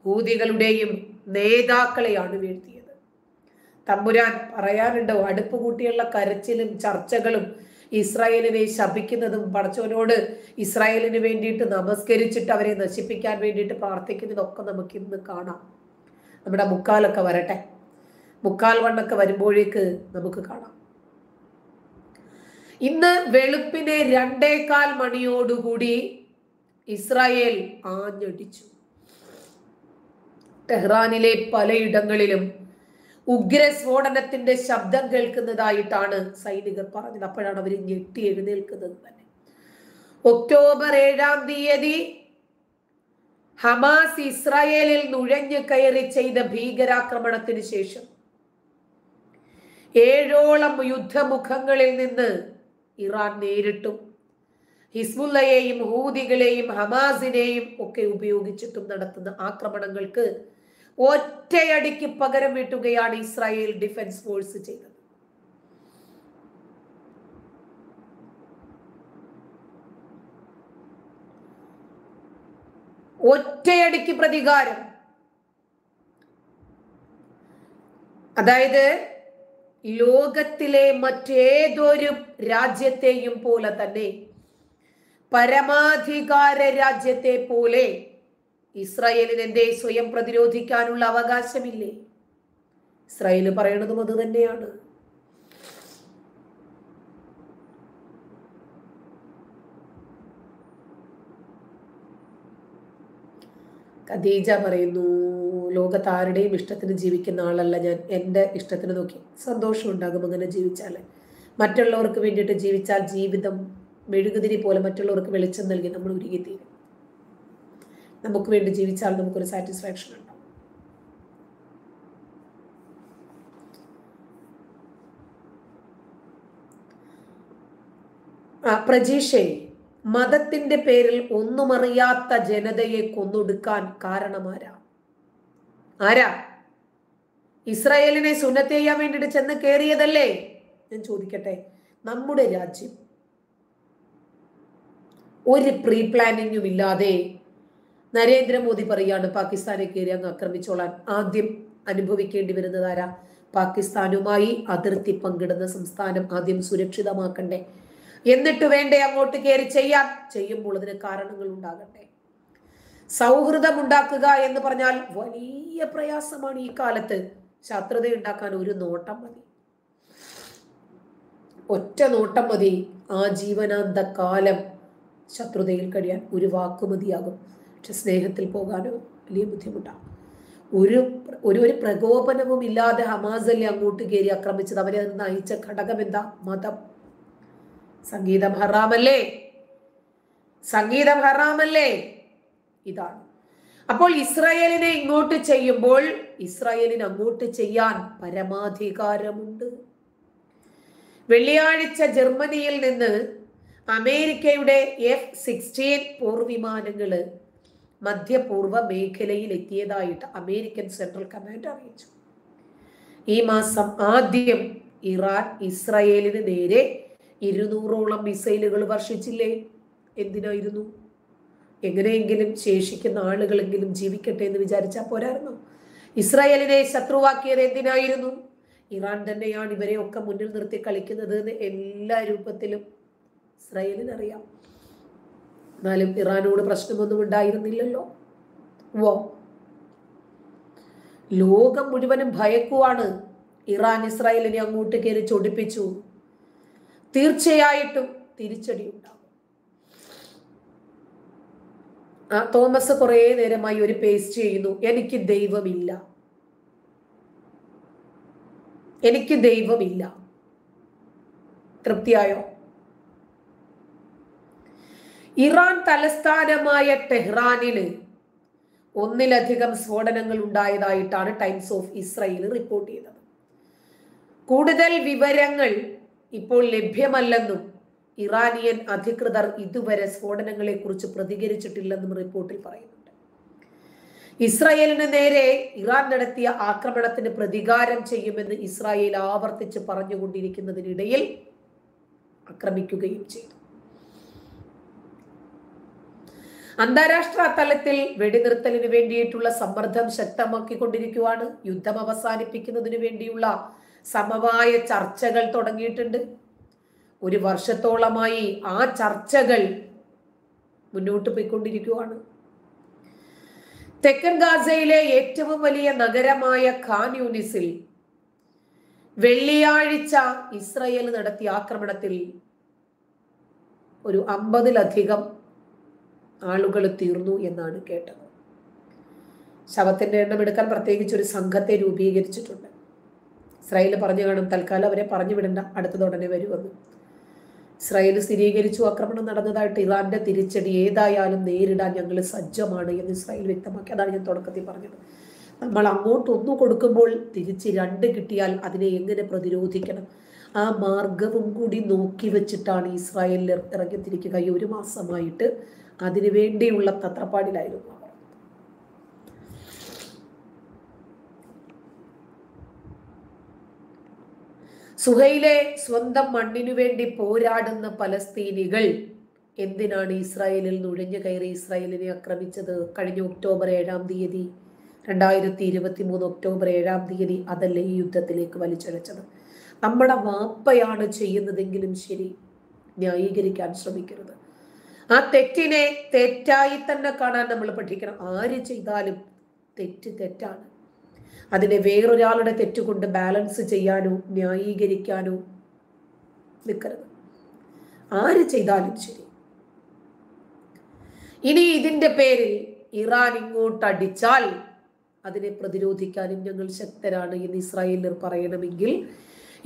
ഹൂതികളുടെയും നേതാക്കളെയാണ് വീഴ്ത്തിയത്. തമ്പുരാൻ പറയാനുണ്ടോ അടുപ്പ് കൂട്ടിയുള്ള കരച്ചിലും ചർച്ചകളും ഇസ്രായേലിനെ ശപിക്കുന്നതും പടച്ചവനോട് ഇസ്രായേലിന് വേണ്ടിയിട്ട് നമസ്കരിച്ചിട്ട് അവരെ നശിപ്പിക്കാൻ വേണ്ടിയിട്ട് പ്രാർത്ഥിക്കുന്നതൊക്കെ നമുക്ക് ഇന്ന് കാണാം. നമ്മുടെ മുക്കാലൊക്കെ വരട്ടെ. മുക്കാൽ വണ്ണൊക്കെ വരുമ്പോഴേക്ക് നമുക്ക് കാണാം. ഇന്ന് വെളുപ്പിനെ രണ്ടേകാൽ മണിയോടുകൂടി ഇസ്രായേൽ ആഞ്ഞടിച്ചു. ടെഹ്റാനിലെ പലയിടങ്ങളിലും ഉഗ്രസ്ഫോടനത്തിന്റെ ശബ്ദം കേൾക്കുന്നതായിട്ടാണ് സൈനികർ പറഞ്ഞത്. അപ്പോഴാണ് അവർ ഞെട്ടി എഴുന്നേൽക്കുന്നത് തന്നെ. ഒക്ടോബർ ഏഴാം തീയതി ഹമാസ് ഇസ്രായേലിൽ നുഴഞ്ഞു കയറി ചെയ്ത ഭീകരാക്രമണത്തിന് ശേഷം ഏഴോളം യുദ്ധമുഖങ്ങളിൽ നിന്ന് ഇറാൻ നേരിട്ടും ഹിസ്ബുല്ലയെയും ഹൂദികളെയും ഹമാസിനെയും ഒക്കെ ഉപയോഗിച്ചിട്ടും നടത്തുന്ന ആക്രമണങ്ങൾക്ക് ഒറ്റയടിക്ക് പകരം വീട്ടുകയാണ് ഇസ്രായേൽ ഡിഫൻസ് ഫോഴ്സ് ചെയ്തത്. ഒറ്റയടിക്ക് പ്രതികാരം. അതായത് ലോകത്തിലെ മറ്റേതൊരു രാജ്യത്തെയും പോലെ തന്നെ പരമാധികാര രാജ്യത്തെ പോലെ ഇസ്രായേലിന് എന്തേ സ്വയം പ്രതിരോധിക്കാനുള്ള അവകാശമില്ലേ? ഇസ്രായേൽ പറയണതും അത് തന്നെയാണ്. ഖദീജ പറയുന്നു ലോകത്ത് ആരുടെയും ഇഷ്ടത്തിന് ജീവിക്കുന്ന ആളല്ല ഞാൻ. എന്റെ ഇഷ്ടത്തിന് നോക്കി സന്തോഷം ഉണ്ടാകും അങ്ങനെ ജീവിച്ചാൽ മറ്റുള്ളവർക്ക് വേണ്ടിയിട്ട് ജീവിച്ചാൽ ജീവിതം മെഴുകുതിരി പോലെ മറ്റുള്ളവർക്ക് വെളിച്ചം നൽകി നമ്മൾ ഉരുകിത്തീരും നമുക്ക് വേണ്ടി ജീവിച്ചാൽ നമുക്കൊരു സാറ്റിസ്ഫാക്ഷൻ ഉണ്ടാവും. പ്രജീഷേ മതത്തിന്റെ പേരിൽ ഒന്നുമറിയാത്ത ജനതയെ കൊന്നൊടുക്കാൻ കാരണമാരാ ആരാ? ഇസ്രായേലിനെ സുന്നത്ത് ചെയ്യാൻ വേണ്ടിയിട്ട് ചെന്ന് കയറിയതല്ലേ ഞാൻ ചോദിക്കട്ടെ നമ്മുടെ രാജ്യം ഒരു പ്രീ പ്ലാനിങ്ങും ഇല്ലാതെ നരേന്ദ്രമോദി പറയാണ് പാകിസ്ഥാനെ കയറി അങ്ങ് ആക്രമിച്ചോളാൻ ആദ്യം അനുഭവിക്കേണ്ടി വരുന്നത് ആരാ? പാകിസ്ഥാനുമായി അതിർത്തി പങ്കിടുന്ന സംസ്ഥാനം ആദ്യം സുരക്ഷിതമാക്കണ്ടേ? എന്നിട്ട് വേണ്ടേ അങ്ങോട്ട് കയറി ചെയ്യാൻ? ചെയ്യുമ്പോൾ അതിന് കാരണങ്ങൾ ഉണ്ടാകട്ടെ. സൗഹൃദം ഉണ്ടാക്കുക എന്ന് പറഞ്ഞാൽ വലിയ പ്രയാസമാണ് ഈ കാലത്ത്. ശത്രുത ഉണ്ടാക്കാൻ ഒരു നോട്ടം മതി. ഒറ്റ നോട്ടം മതി. ആ ജീവനാന്ത കാലം ശത്രുതയിൽ കഴിയാൻ ഒരു വാക്ക് മതിയാകും. പക്ഷെ സ്നേഹത്തിൽ പോകാനോ വലിയ ബുദ്ധിമുട്ടാണ്. ഒരു ഒരു ഒരു പ്രകോപനവും ഇല്ലാതെ ഹമാസല്ലേ അങ്ങോട്ട് കയറി ആക്രമിച്ചത് അവരെ നയിച്ച ഘടകം എന്താ? മതം. സംഗീതം ഹറാമല്ലേ? സംഗീതം ഹറാമല്ലേ? ഇതാണ്. അപ്പോൾ ഇസ്രായേലിനെ ഇങ്ങോട്ട് ചെയ്യുമ്പോൾ ഇസ്രായേലിന് അങ്ങോട്ട് ചെയ്യാൻ പരമാധികാരമുണ്ട്. വെള്ളിയാഴ്ച ജർമ്മനിയിൽ നിന്ന് അമേരിക്കയുടെ എഫ് സിക്സ്റ്റീൻ പോർവിമാനങ്ങൾ മധ്യപൂർവ മേഖലയിൽ എത്തിയതായിട്ട് അമേരിക്കൻ സെൻട്രൽ കമാൻഡ് അറിയിച്ചു. ഈ മാസം ആദ്യം ഇറാൻ ഇസ്രായേലിന് നേരെ ഇരുന്നൂറോളം മിസൈലുകൾ വർഷിച്ചില്ലേ? എന്തിനായിരുന്നു? എങ്ങനെയെങ്കിലും ശേഷിക്കുന്ന ആളുകളെങ്കിലും ജീവിക്കട്ടെ എന്ന് വിചാരിച്ചാൽ പോരായിരുന്നു. ഇസ്രായേലിനെ ശത്രുവാക്കിയത് എന്തിനായിരുന്നു? ഇറാൻ തന്നെയാണ് ഇവരെ ഒക്കെ മുന്നിൽ നിർത്തി കളിക്കുന്നത് എന്ന് എല്ലാ രൂപത്തിലും ഇസ്രായേലിന് അറിയാം എന്നാലും ഇറാനോട് പ്രശ്നമൊന്നും ഉണ്ടായിരുന്നില്ലല്ലോ. വോ. ലോകം മുഴുവനും ഭയക്കുവാണ്. ഇറാൻ ഇസ്രായേലിനെ അങ്ങോട്ട് കയറി ചൊടിപ്പിച്ചു. തീർച്ചയായിട്ടും തിരിച്ചടി ഉണ്ടാകും. ആ തോമസ് കുറേ നേരമായി ഒരു പേസ്റ്റ് ചെയ്യുന്നു. എനിക്ക് ദൈവമില്ല. എനിക്ക് ദൈവമില്ല. തൃപ്തിയായോ? ഇറാൻ തലസ്ഥാനമായ ടെഹ്റാനിൽ ഒന്നിലധികം സ്ഫോടനങ്ങൾ ഉണ്ടായതായിട്ടാണ് ടൈംസ് ഓഫ് ഇസ്രയേൽ റിപ്പോർട്ട് ചെയ്തത്. കൂടുതൽ വിവരങ്ങൾ ഇപ്പോൾ ലഭ്യമല്ലെന്നും ഇറാനിയൻ അധികൃതർ ഇതുവരെ സ്ഫോടനങ്ങളെ കുറിച്ച് പ്രതികരിച്ചിട്ടില്ലെന്നും റിപ്പോർട്ടിൽ പറയുന്നുണ്ട്. ഇസ്രായേലിന് നേരെ ഇറാൻ നടത്തിയ ആക്രമണത്തിന് പ്രതികാരം ചെയ്യുമെന്ന് ഇസ്രായേൽ ആവർത്തിച്ച് പറഞ്ഞുകൊണ്ടിരിക്കുന്നതിനിടയിൽ ആക്രമിക്കുകയും ചെയ്തു. അന്താരാഷ്ട്ര തലത്തിൽ വെടിനിർത്തലിന് വേണ്ടിയിട്ടുള്ള സമ്മർദ്ദം ശക്തമാക്കിക്കൊണ്ടിരിക്കുകയാണ് യുദ്ധം അവസാനിപ്പിക്കുന്നതിന് വേണ്ടിയുള്ള സമവായ ചർച്ചകൾ തുടങ്ങിയിട്ടുണ്ട്. ഒരു വർഷത്തോളമായി ആ ചർച്ചകൾ മുന്നോട്ട് പോയിക്കൊണ്ടിരിക്കുകയാണ് തെക്കൻ ഗാസയിലെ ഏറ്റവും വലിയ നഗരമായ ഖാൻ യൂണിസിൽ വെള്ളിയാഴ്ച ഇസ്രയേൽ നടത്തിയ ആക്രമണത്തിൽ ഒരു അമ്പതിലധികം ആളുകൾ തീർന്നു എന്നാണ് കേട്ടത്. ശവത്തിന്റെ എണ്ണം എടുക്കാൻ പ്രത്യേകിച്ച് ഒരു സംഘത്തെ രൂപീകരിച്ചിട്ടുണ്ട്. ഇസ്രായേൽ പറഞ്ഞു കാണും തൽക്കാലം അവരെ പറഞ്ഞു വിടണ്ട അടുത്തത് ഉടനെ വരുമെന്ന്. ഇസ്രായേൽ സ്ഥിരീകരിച്ചു ആക്രമണം നടന്നതായിട്ട് ഇറാന്റെ തിരിച്ചടി ഏതായാലും നേരിടാൻ ഞങ്ങൾ സജ്ജമാണ് എന്ന് ഇസ്രായേൽ വ്യക്തമാക്കി. അതാണ് ഞാൻ തുടക്കത്തിൽ പറഞ്ഞത്. നമ്മൾ അങ്ങോട്ട് ഒന്ന് കൊടുക്കുമ്പോൾ തിരിച്ച് രണ്ട് കിട്ടിയാൽ അതിനെ എങ്ങനെ പ്രതിരോധിക്കണം? ആ മാർഗവും കൂടി നോക്കി വെച്ചിട്ടാണ് ഇസ്രായേലിൽ ഇറങ്ങിത്തിരിക്കുക. ഈ ഒരു മാസമായിട്ട് അതിനു വേണ്ടിയുള്ള തത്രപ്പാടിലായിരുന്നു സുഹൈലെ സ്വന്തം മണ്ണിനു വേണ്ടി പോരാടുന്ന പലസ്തീനികൾ എന്തിനാണ് ഇസ്രായേലിൽ നുഴഞ്ഞു കയറി ഇസ്രായേലിനെ ആക്രമിച്ചത്? കഴിഞ്ഞ ഒക്ടോബർ ഏഴാം തീയതി രണ്ടായിരത്തി ഇരുപത്തി മൂന്ന് ഒക്ടോബർ ഏഴാം തീയതി അതല്ലേ ഈ യുദ്ധത്തിലേക്ക് വലിച്ചഴച്ചത്? നമ്മുടെ വാപ്പയാണ് ചെയ്യുന്നതെങ്കിലും ശരി ന്യായീകരിക്കാൻ ശ്രമിക്കരുത്. ആ തെറ്റിനെ തെറ്റായി തന്നെ കാണാൻ നമ്മൾ പഠിക്കണം. ആര് ചെയ്താലും തെറ്റ് തെറ്റാണ്. അതിനെ വേറൊരാളുടെ തെറ്റുകൊണ്ട് ബാലൻസ് ചെയ്യാനോ ന്യായീകരിക്കാനോ നിൽക്കരുത് ആര് ചെയ്താലും ശരി. ഇനി ഇതിന്റെ പേരിൽ ഇറാൻ ഇങ്ങോട്ട് അടിച്ചാൽ അതിനെ പ്രതിരോധിക്കാനും ഞങ്ങൾ ശക്തരാണ് എന്ന് ഇസ്രായേലിൽ പറയണമെങ്കിൽ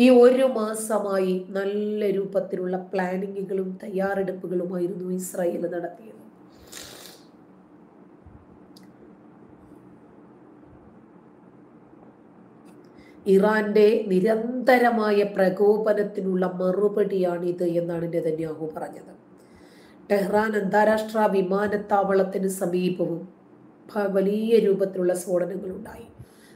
ഈ ഒരു മാസമായി നല്ല രൂപത്തിലുള്ള പ്ലാനിങ്ങുകളും തയ്യാറെടുപ്പുകളുമായിരുന്നു ഇസ്രായേൽ നടത്തിയത്. ഇറാന്റെ നിരന്തരമായ പ്രകോപനത്തിനുള്ള മറുപടിയാണിത് എന്നാണ് നെതന്യാഹു പറഞ്ഞത്. ടെഹ്റാൻ അന്താരാഷ്ട്ര വിമാനത്താവളത്തിന് സമീപവും വലിയ രൂപത്തിലുള്ള സ്ഫോടനങ്ങൾ ഉണ്ടായി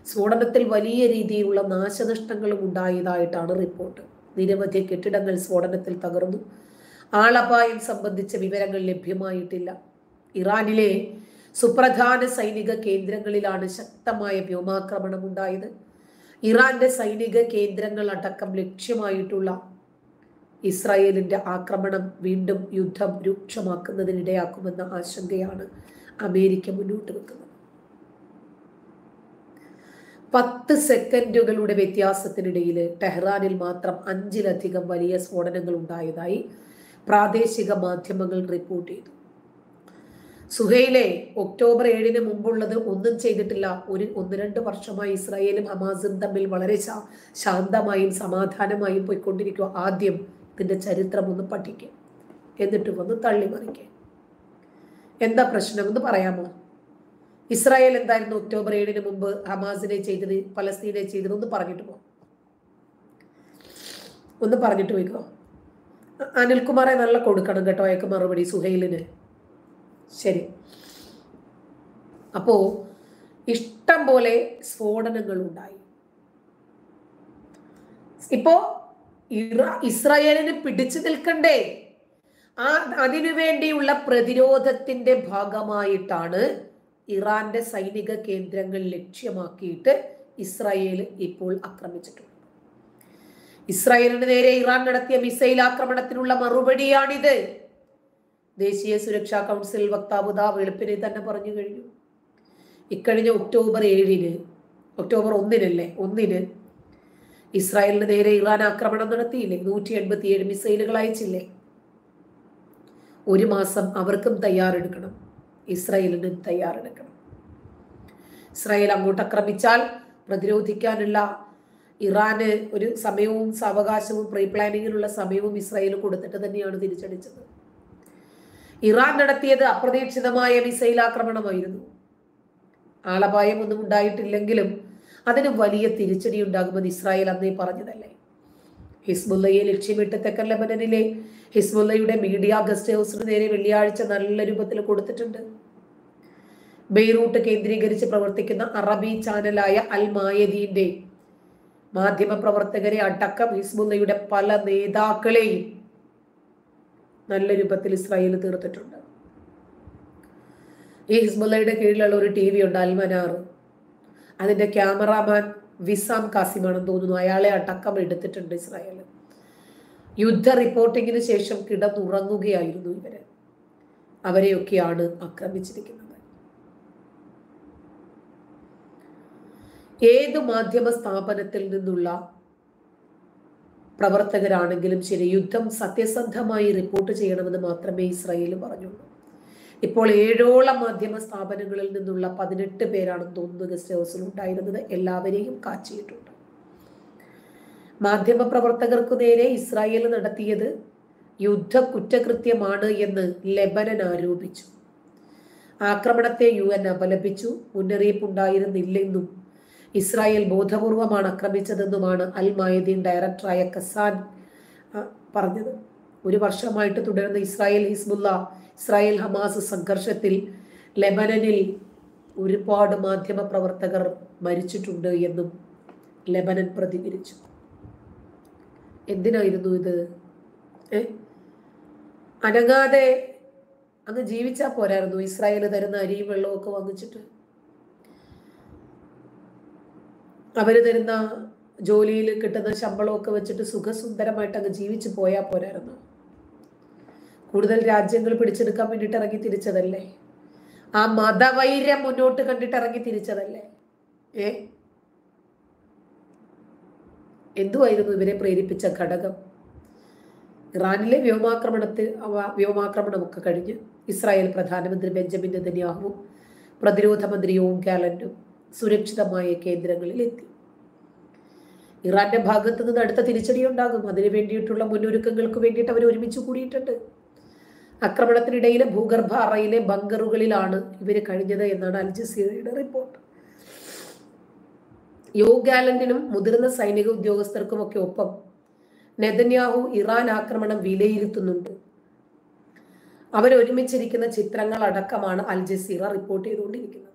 സ്ഫോടനത്തിൽ വലിയ രീതിയിലുള്ള നാശനഷ്ടങ്ങളും ഉണ്ടായതായിട്ടാണ് റിപ്പോർട്ട്. നിരവധി കെട്ടിടങ്ങൾ സ്ഫോടനത്തിൽ തകർന്നു. ആളപായം സംബന്ധിച്ച വിവരങ്ങൾ ലഭ്യമായിട്ടില്ല. ഇറാനിലെ സുപ്രധാന സൈനിക കേന്ദ്രങ്ങളിലാണ് ശക്തമായ വ്യോമാക്രമണം ഉണ്ടായത് ഇറാന്റെ സൈനിക കേന്ദ്രങ്ങൾ അടക്കം ലക്ഷ്യമായിട്ടുള്ള ഇസ്രായേലിന്റെ ആക്രമണം വീണ്ടും യുദ്ധം രൂക്ഷമാക്കുന്നതിനിടയാക്കുമെന്ന ആശങ്കയാണ് അമേരിക്ക മുന്നോട്ട് വെക്കുന്നത്. പത്ത് സെക്കൻഡുകളുടെ വ്യത്യാസത്തിനിടയിൽ ടെഹ്റാനിൽ മാത്രം അഞ്ചിലധികം വലിയ സ്ഫോടനങ്ങൾ ഉണ്ടായതായി പ്രാദേശിക മാധ്യമങ്ങൾ റിപ്പോർട്ട് ചെയ്തു. സുഹൈലെ ഒക്ടോബർ ഏഴിന് മുമ്പുള്ളത് ഒന്നും ചെയ്തിട്ടില്ല. ഒരു ഒന്ന് രണ്ട് വർഷമായി ഇസ്രായേലും ഹമാസും തമ്മിൽ വളരെ ശാന്തമായും സമാധാനമായും പോയിക്കൊണ്ടിരിക്കുക. ആദ്യം ഇതിന്റെ ചരിത്രം ഒന്ന് പഠിക്കുക എന്നിട്ട് വന്ന് തള്ളിമറിക്കുക എന്താ പ്രശ്നം എന്ന് പറയാമോ? ഇസ്രായേൽ എന്തായിരുന്നു ഒക്ടോബർ ഏഴിന് മുമ്പ് ഹമാസിനെ ചെയ്തത് പലസ്തീനെ ചെയ്തത്? ഒന്ന് പറഞ്ഞിട്ട് പോകും ഒന്ന് പറഞ്ഞിട്ട് പോയിക്കോ. അനിൽകുമാറെ നല്ല കൊടുക്കണം കേട്ടോ അയക്ക് മറുപടി സുഹൈലിന്. ശരി. അപ്പോ ഇഷ്ടം പോലെ സ്ഫോടനങ്ങൾ ഉണ്ടായി. ഇപ്പോ ഇസ്രായേലിന് പിടിച്ചു നിൽക്കണ്ടേ? ആ അതിനു വേണ്ടിയുള്ള പ്രതിരോധത്തിന്റെ ഭാഗമായിട്ടാണ് ഇറാന്റെ സൈനിക കേന്ദ്രങ്ങൾ ലക്ഷ്യമാക്കിയിട്ട് ഇസ്രായേൽ ഇപ്പോൾ ആക്രമിച്ചിട്ടുണ്ട്. ഇസ്രായേലിന് നേരെ ഇറാൻ നടത്തിയ മിസൈൽ ആക്രമണത്തിനുള്ള മറുപടിയാണിത്. ദേശീയ സുരക്ഷാ കൗൺസിൽ വക്താവ് ദാ വെളുപ്പിനെ തന്നെ പറഞ്ഞു കഴിഞ്ഞു. ഇക്കഴിഞ്ഞ ഒക്ടോബർ ഏഴിന് ഒക്ടോബർ ഒന്നിനല്ലേ ഒന്നിന് ഇസ്രായേലിന് നേരെ ഇറാൻ ആക്രമണം നടത്തിയില്ലേ? നൂറ്റി എൺപത്തി ഏഴ് മിസൈലുകൾ അയച്ചില്ലേ? ഒരു മാസം അവർക്കും തയ്യാറെടുക്കണം. ഇസ്രായേലിനും തയ്യാറെടുക്കണം. ഇസ്രായേൽ അങ്ങോട്ട് ആക്രമിച്ചാൽ പ്രതിരോധിക്കാനുള്ള ഇറാന് ഒരു സമയവും സാവകാശവും പ്രീ പ്ലാനിങ്ങിനുള്ള സമയവും ഇസ്രായേൽ കൊടുത്തിട്ട് തന്നെയാണ് തിരിച്ചടിച്ചത്. ഇറാൻ നടത്തിയത് അപ്രതീക്ഷിതമായ മിസൈൽ ആക്രമണമായിരുന്നു. ആളപായം ഒന്നും ഉണ്ടായിട്ടില്ലെങ്കിലും അതിന് വലിയ തിരിച്ചടി ഉണ്ടാകുമെന്ന് ഇസ്രായേൽ അന്നേ പറഞ്ഞതല്ലേ? ഹിസ്ബുല്ലയെ ലക്ഷ്യമിട്ട് തെക്കൻ ലബനനിലെ ഹിസ്ബുല്ലയുടെ മീഡിയ ഗസ്റ്റ് ഹൗസിന് നേരെ വെള്ളിയാഴ്ച നല്ല രൂപത്തിൽ കൊടുത്തിട്ടുണ്ട്. ബെയ്റൂട്ട് കേന്ദ്രീകരിച്ച് പ്രവർത്തിക്കുന്ന അറബി ചാനലായ അൽ മായദീന്റെ മാധ്യമ പ്രവർത്തകരെ അടക്കം ഹിസ്ബുല്ലയുടെ പല നേതാക്കളെയും നല്ല രൂപത്തിൽ ഇസ്രായേൽ തീർത്തിട്ടുണ്ട്. ഈ ഹിസ്ബുല്ലയുടെ കീഴിലുള്ള ഒരു ടി വി ഉണ്ട് അൽമനാർ അതിന്റെ ക്യാമറാമാൻ വിസാം കാസിമാണെന്ന് തോന്നുന്നു. അയാളെ അടക്കം എടുത്തിട്ടുണ്ട് ഇസ്രായേൽ യുദ്ധ റിപ്പോർട്ടിങ്ങിന് ശേഷം കിടന്നുറങ്ങുകയായിരുന്നു ഇവർ. അവരെയൊക്കെയാണ് ആക്രമിച്ചിരിക്കുന്നത്. ഏത് മാധ്യമ സ്ഥാപനത്തിൽ നിന്നുള്ള പ്രവർത്തകരാണെങ്കിലും ശരി യുദ്ധം സത്യസന്ധമായി റിപ്പോർട്ട് ചെയ്യണമെന്ന് മാത്രമേ ഇസ്രായേൽ പറഞ്ഞുള്ളൂ. ഇപ്പോൾ ഏഴോളം മാധ്യമ സ്ഥാപനങ്ങളിൽ നിന്നുള്ള പതിനെട്ട് പേരാണ് തോന്നുന്നു ഗസ്റ്റ് ഹൗസിൽ ഉണ്ടായിരുന്നത്. എല്ലാവരെയും കാച്ചിയിട്ടുണ്ട്. മാധ്യമ പ്രവർത്തകർക്കു നേരെ ഇസ്രായേൽ നടത്തിയത് യുദ്ധ കുറ്റകൃത്യമാണ് എന്ന് ലെബനൻ ആരോപിച്ചു. ആക്രമണത്തെ യു എൻ അപലപിച്ചു. മുന്നറിയിപ്പുണ്ടായിരുന്നില്ലെന്നും ഇസ്രായേൽ ബോധപൂർവമാണ് ആക്രമിച്ചതെന്നുമാണ് അൽ മായദീൻ ഡയറക്ടറായ കസാൻ പറഞ്ഞത്. ഒരു വർഷമായിട്ട് തുടരുന്ന ഇസ്രായേൽ ഹിസ്ബുല്ല ഇസ്രായേൽ ഹമാസ് സംഘർഷത്തിൽ ലെബനനിൽ ഒരുപാട് മാധ്യമ പ്രവർത്തകർ മരിച്ചിട്ടുണ്ട് എന്നും ലെബനൻ പ്രതികരിച്ചു. എന്തിനായിരുന്നു ഇത്? ഏ? അനങ്ങാതെ അങ്ങ് ജീവിച്ചാൽ പോരായിരുന്നു ഇസ്രായേൽ തരുന്ന അരിയും വെള്ളവും ഒക്കെ വാങ്ങിച്ചിട്ട്. അവർ തരുന്ന ജോലിയിൽ കിട്ടുന്ന ശമ്പളമൊക്കെ വെച്ചിട്ട് സുഖസുന്ദരമായിട്ട് അങ്ങ് ജീവിച്ചു പോയാൽ പോരായിരുന്നു. കൂടുതൽ രാജ്യങ്ങൾ പിടിച്ചെടുക്കാൻ വേണ്ടിയിട്ട് ഇറങ്ങി തിരിച്ചതല്ലേ? ആ മതവൈര്യം മുന്നോട്ട് കണ്ടിട്ട് ഇറങ്ങി തിരിച്ചതല്ലേ? ഏ? എന്തുവായിരുന്നു ഇവരെ പ്രേരിപ്പിച്ച ഘടകം? ഇറാനിലെ വ്യോമാക്രമണത്തിൽ വ്യോമാക്രമണമൊക്കെ കഴിഞ്ഞ് ഇസ്രായേൽ പ്രധാനമന്ത്രി ബെഞ്ചമിൻ നെതന്യാഹുവും പ്രതിരോധ മന്ത്രി യോം ഗാലന്റും സുരക്ഷിതമായ കേന്ദ്രങ്ങളിൽ എത്തി ഇറാന്റെ ഭാഗത്ത് നിന്ന് അടുത്ത തിരിച്ചടി ഉണ്ടാകും അതിനു വേണ്ടിയിട്ടുള്ള മുന്നൊരുക്കങ്ങൾക്ക് വേണ്ടിയിട്ട് അവർ ഒരുമിച്ച് കൂടിയിട്ടുണ്ട്. ആക്രമണത്തിനിടയിലെ ഭൂഗർഭ അറയിലെ ബങ്കറുകളിലാണ് ഇവർ കഴിഞ്ഞത് എന്നാണ് അൽ ജസീറയുടെ റിപ്പോർട്ട്. ഗാലന്റിനും മുതിർന്ന സൈനിക ഉദ്യോഗസ്ഥർക്കുമൊക്കെ ഒപ്പം നെതന്യാഹു ഇറാൻ ആക്രമണം വിലയിരുത്തുന്നുണ്ട്. അവരൊരുമിച്ചിരിക്കുന്ന ചിത്രങ്ങൾ അടക്കമാണ് അൽ ജസീറ റിപ്പോർട്ട് ചെയ്തുകൊണ്ടിരിക്കുന്നത്.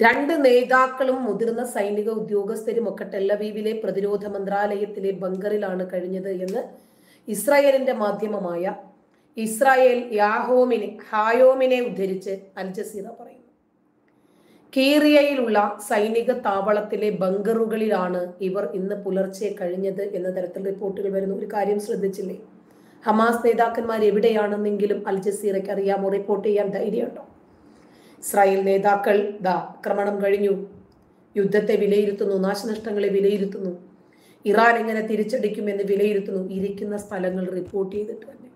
രണ്ട് നേതാക്കളും മുതിർന്ന സൈനിക ഉദ്യോഗസ്ഥരും ഒക്കെ ടെല്ലവീവിലെ പ്രതിരോധ മന്ത്രാലയത്തിലെ ബങ്കറിലാണ് കഴിഞ്ഞത് എന്ന് ഇസ്രായേലിന്റെ മാധ്യമമായ ഇസ്രായേൽ യാഹോമിനെ ഹായോമിനെ ഉദ്ധരിച്ച് അൽജസീറ പറയുന്നു. കീറിയയിലുള്ള സൈനിക താവളത്തിലെ ബങ്കറുകളിലാണ് ഇവർ ഇന്ന് പുലർച്ചെ കഴിഞ്ഞത് എന്ന തരത്തിൽ റിപ്പോർട്ടുകൾ വരുന്നു. ഒരു കാര്യം ശ്രദ്ധിച്ചില്ലേ? ഹമാസ് നേതാക്കന്മാർ എവിടെയാണെന്നെങ്കിലും അൽ ജസീറയ്ക്ക് അറിയാമോ? റിപ്പോർട്ട് ചെയ്യാൻ ധൈര്യമുണ്ടോ? ഇസ്രായേൽ നേതാക്കൾ ദാ ആക്രമണം കഴിഞ്ഞു. യുദ്ധത്തെ വിലയിരുത്തുന്നു നാശനഷ്ടങ്ങളെ വിലയിരുത്തുന്നു. ഇറാൻ എങ്ങനെ തിരിച്ചടിക്കുമെന്ന് വിലയിരുത്തുന്നു. ഇരിക്കുന്ന സ്ഥലങ്ങൾ റിപ്പോർട്ട് ചെയ്തിട്ട് തന്നെ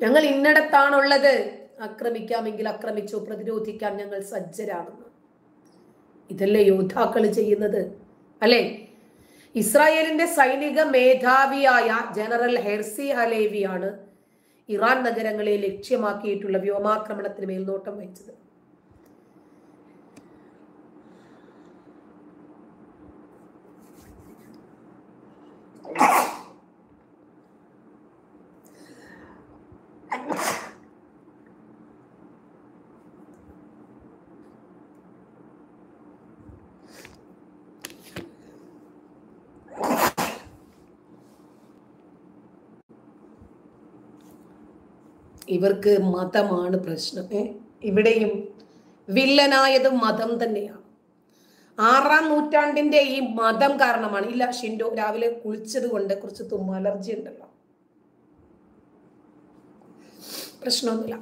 ഞങ്ങൾ ഇന്നിടത്താണുള്ളത്. ആക്രമിക്കാമെങ്കിൽ ആക്രമിച്ചു പ്രതിരോധിക്കാൻ ഞങ്ങൾ സജ്ജരാണെന്ന് ഇതല്ലേ യോദ്ധാക്കൾ ചെയ്യുന്നത്? അല്ലേ? ഇസ്രായേലിന്റെ സൈനിക മേധാവിയായ ജനറൽ ഹെർസി ഹലേവിയാണ് ഇറാൻ നഗരങ്ങളെ ലക്ഷ്യമാക്കിയിട്ടുള്ള വ്യോമാക്രമണത്തിന് മേൽനോട്ടം വഹിച്ചത്. ഇവർക്ക് മതമാണ് പ്രശ്നം. ഇവിടെയും വില്ലനായത് മതം തന്നെയാണ്. ആറാം നൂറ്റാണ്ടിന്റെ ഈ മതം കാരണമാണ്. ഇല്ല ഷിൻഡോ രാവിലെ കുളിച്ചത് കൊണ്ട് കുറച്ച് തുമ്മ അലർജി ഉണ്ടല്ലോ പ്രശ്നമൊന്നുമില്ല.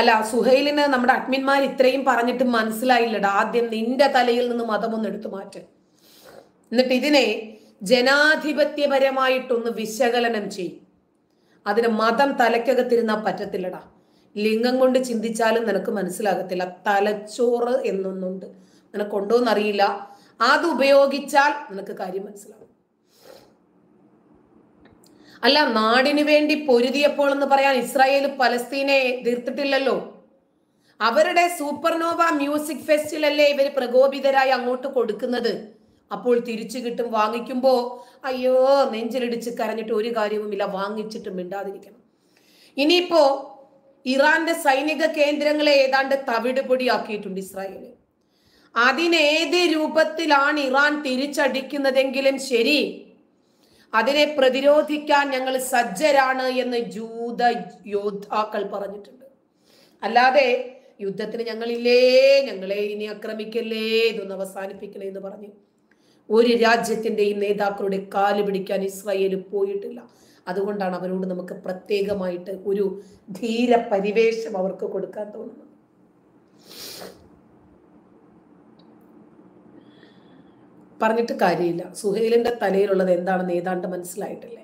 അല്ല സുഹൈലിന് നമ്മുടെ അഡ്മിന്മാർ ഇത്രയും പറഞ്ഞിട്ട് മനസ്സിലായില്ലടാ. ആദ്യം നിന്റെ തലയിൽ നിന്ന് മതമൊന്ന് എടുത്തു മാറ്റ്. എന്നിട്ട് ഇതിനെ ജനാധിപത്യപരമായിട്ടൊന്ന് വിശകലനം ചെയ്യും അതിന് മതം തലയ്ക്കകത്തിരുന്നാൽ പറ്റത്തില്ലടാ. ലിംഗം കൊണ്ട് ചിന്തിച്ചാലും നിനക്ക് മനസ്സിലാകത്തില്ല. തലച്ചോറ് എന്നൊന്നുണ്ട്. നിനക്കുണ്ടോന്നറിയില്ല. അത് ഉപയോഗിച്ചാൽ നിനക്ക് കാര്യം മനസ്സിലാവും. അല്ല നാടിനു വേണ്ടി പൊരുതിയപ്പോൾ എന്ന് പറയാൻ ഇസ്രായേൽ പലസ്തീനെ തീർത്തിട്ടില്ലല്ലോ അവരുടെ സൂപ്പർനോവ മ്യൂസിക് ഫെസ്റ്റിലല്ലേ ഇവർ പ്രകോപിതരായി അങ്ങോട്ട് കൊടുക്കുന്നത്? അപ്പോൾ തിരിച്ചു കിട്ടും വാങ്ങിക്കുമ്പോ അയ്യോ നെഞ്ചിലിടിച്ച് കരഞ്ഞിട്ട് ഒരു കാര്യവുമില്ല വാങ്ങിച്ചിട്ട് മിണ്ടാതിരിക്കണം. ഇനിയിപ്പോ ഇറാന്റെ സൈനിക കേന്ദ്രങ്ങളെ ഏതാണ്ട് തവിട് പൊടിയാക്കിയിട്ടുണ്ട് ഇസ്രായേൽ. അതിനേത് രൂപത്തിലാണ് ഇറാൻ തിരിച്ചടിക്കുന്നതെങ്കിലും ശരി? അതിനെ പ്രതിരോധിക്കാൻ ഞങ്ങൾ സജ്ജരാണ് എന്ന് ജൂത യോദ്ധാക്കൾ പറഞ്ഞിട്ടുണ്ട്. അല്ലാതെ യുദ്ധത്തിന് ഞങ്ങളില്ലേ ഞങ്ങളെ ഇനി ആക്രമിക്കല്ലേ ഇതൊന്ന് അവസാനിപ്പിക്കണേ എന്ന് പറഞ്ഞു. ഒരു രാജ്യത്തിന്റെയും നേതാക്കളുടെ കാൽ പിടിക്കാൻ ഇസ്രായേൽ പോയിട്ടില്ല. അതുകൊണ്ടാണ് അവരോട് നമുക്ക് പ്രത്യേകമായിട്ട് ഒരു ധീര പരിവേഷം അവർക്ക് കൊടുക്കാൻ തോന്നുന്നത്. പറഞ്ഞിട്ട് കാര്യമില്ല. സുഹൈലിന്റെ തലയിലുള്ളത് എന്താണെന്ന് ഏതാണ്ട് മനസ്സിലായിട്ടില്ലേ?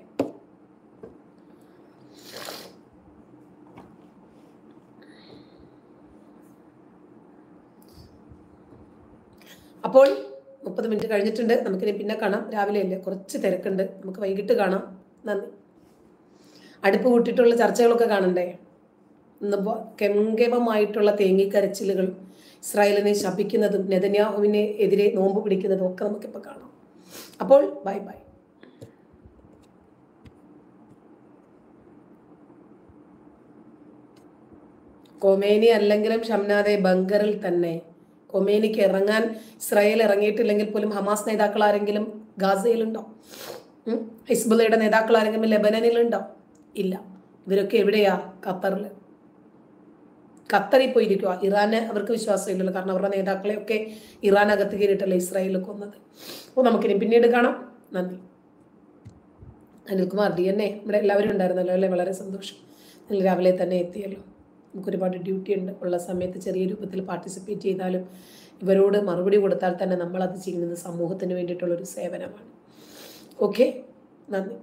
അപ്പോൾ മുപ്പത് മിനിറ്റ് കഴിഞ്ഞിട്ടുണ്ട്. നമുക്കിനി പിന്നെ കാണാം. രാവിലെ അല്ലേ? കുറച്ച് തിരക്കുണ്ട്. നമുക്ക് വൈകിട്ട് കാണാം. നന്ദി. അടുപ്പ് കൂട്ടിയിട്ടുള്ള ചർച്ചകളൊക്കെ കാണണ്ടേ? കെങ്കേമമായിട്ടുള്ള തേങ്ങിക്കരച്ചിലുകൾ ഇസ്രായേലിനെ ശപിക്കുന്നതും നെതന്യാഹുവിനെ എതിരെ നോമ്പ് പിടിക്കുന്നതും ഒക്കെ നമുക്കിപ്പോൾ കാണാം. അപ്പോൾ ബൈ ബൈ. കൊമേനി അല്ലെങ്കിലും ഷംനാദെ ബങ്കറിൽ തന്നെ. കൊമേനിക്ക് ഇറങ്ങാൻ ഇസ്രായേൽ ഇറങ്ങിയിട്ടില്ലെങ്കിൽ പോലും ഹമാസ് നേതാക്കൾ ആരെങ്കിലും ഗാസയിലുണ്ടോ? ഹിസ്ബുലയുടെ നേതാക്കൾ ആരെങ്കിലും ലെബനനിലുണ്ടോ? ഇല്ല. ഇവരൊക്കെ എവിടെയാ? ഖത്തറിൽ ഖത്തറിൽ പോയിരിക്കുക. ഇറാന് അവർക്ക് വിശ്വാസമില്ലല്ലോ കാരണം അവരുടെ നേതാക്കളെ ഒക്കെ ഇറാൻ അകത്ത് കയറിയിട്ടല്ലേ ഇസ്രായേലിൽ കൊന്നത് അപ്പോൾ നമുക്കിനി പിന്നീട് കാണാം. നന്ദി. അനിൽകുമാർ ഡി എന്നെ ഇവിടെ എല്ലാവരും ഉണ്ടായിരുന്നല്ലോ അല്ലേ? വളരെ സന്തോഷം. നിങ്ങൾ രാവിലെ തന്നെ എത്തിയല്ലോ. നമുക്ക് ഒരുപാട് ഡ്യൂട്ടി ഉണ്ട്. ഉള്ള സമയത്ത് ചെറിയ രൂപത്തിൽ പാർട്ടിസിപ്പേറ്റ് ചെയ്താലും ഇവരോട് മറുപടി കൊടുത്താൽ തന്നെ നമ്മളത് ചെയ്യുന്നത് സമൂഹത്തിന് വേണ്ടിയിട്ടുള്ളൊരു സേവനമാണ്. ഓക്കെ? നന്ദി.